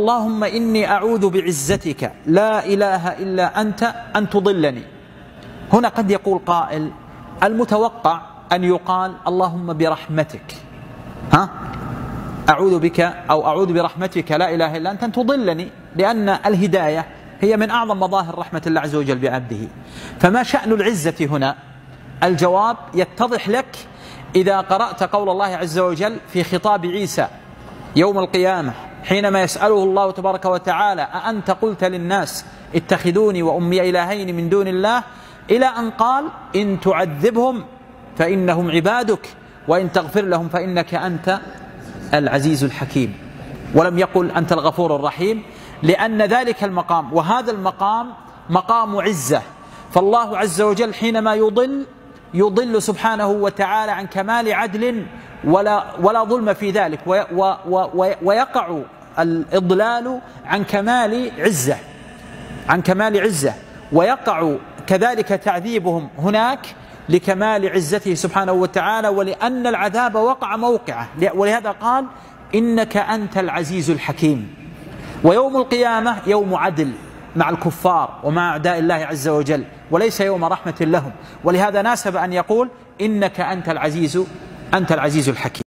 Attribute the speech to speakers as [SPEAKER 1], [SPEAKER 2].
[SPEAKER 1] اللهم إني أعوذ بعزتك. لا إله إلا أنت أن تضلني. هنا قد يقول قائل المتوقع أن يقال اللهم برحمتك. ها؟ أعوذ بك أو أعوذ برحمتك لا إله إلا أنت أن تضلني لأن الهداية هي من أعظم مظاهر رحمة الله عز وجل بعبده. فما شأن العزة هنا؟ الجواب يتضح لك إذا قرأت قول الله عز وجل في خطاب عيسى يوم القيامة. حينما يسأله الله تبارك وتعالى أأنت قلت للناس اتخذوني وأمي إلهين من دون الله؟ إلى أن قال إن تعذبهم فإنهم عبادك وإن تغفر لهم فإنك أنت العزيز الحكيم. ولم يقل أنت الغفور الرحيم لأن ذلك المقام وهذا المقام مقام عزة. فالله عز وجل حينما يضل يضل سبحانه وتعالى عن كمال عدل ولا ولا ظلم في ذلك ويقع الإضلال عن كمال عزة عن كمال عزة ويقع كذلك تعذيبهم هناك لكمال عزته سبحانه وتعالى ولأن العذاب وقع موقعه ولهذا قال إنك أنت العزيز الحكيم. ويوم القيامة يوم عدل. مع الكفار ومع أعداء الله عز وجل وليس يوم رحمة لهم. ولهذا ناسب أن يقول إنك أنت العزيز أنت العزيز الحكيم.